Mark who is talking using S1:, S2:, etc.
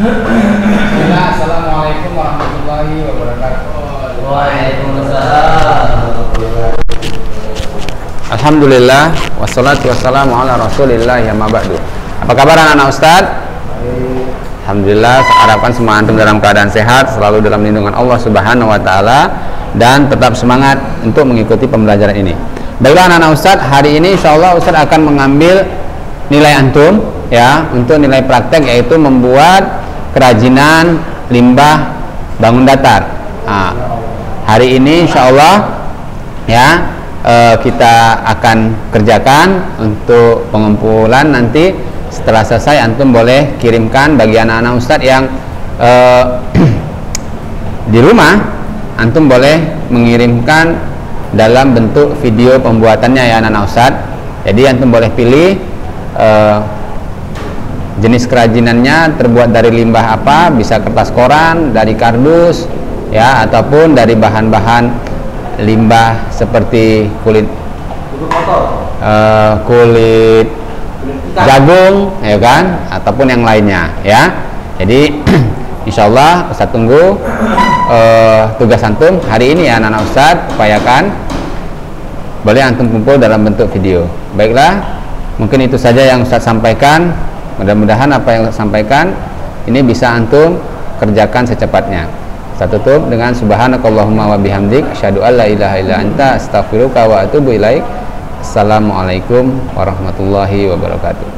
S1: Bismillah, Assalamualaikum warahmatullahi wabarakatuh.
S2: Waalaikumsalam.
S3: Alhamdulillah wassalatu wassalamu ala Rasulillah ya ba'du. Apa kabar anak-anak Ustaz? Alhamdulillah, harapkan semua antum dalam keadaan sehat, selalu dalam lindungan Allah Subhanahu wa taala dan tetap semangat untuk mengikuti pembelajaran ini. Baiklah anak-anak Ustaz, hari ini insyaallah Ustaz akan mengambil nilai antum ya untuk nilai praktek yaitu membuat kerajinan limbah bangun datar. Nah, hari ini insyaallah ya eh, kita akan kerjakan untuk pengumpulan nanti. Setelah selesai antum boleh kirimkan bagi anak-anak ustadz yang eh, di rumah antum boleh mengirimkan dalam bentuk video pembuatannya ya anak-anak ustadz. Jadi antum boleh pilih eh, jenis kerajinannya terbuat dari limbah apa? Bisa kertas koran dari kardus ya ataupun dari bahan-bahan limbah seperti kulit eh, kulit jagung ya kan? Ataupun yang lainnya ya. Jadi insyaallah Ustaz tunggu eh, tugas antum hari ini ya anak-anak Ustaz upayakan. Boleh antum kumpul dalam bentuk video. Baiklah mungkin itu saja yang Ustaz sampaikan mudah-mudahan apa yang sampaikan ini bisa antum kerjakan secepatnya. Saya tutup dengan subhanakallahumma wa bihamdik asyhadu an la ilaha illa anta astaghfiruka wa atubu ilaik. Assalamualaikum warahmatullahi wabarakatuh.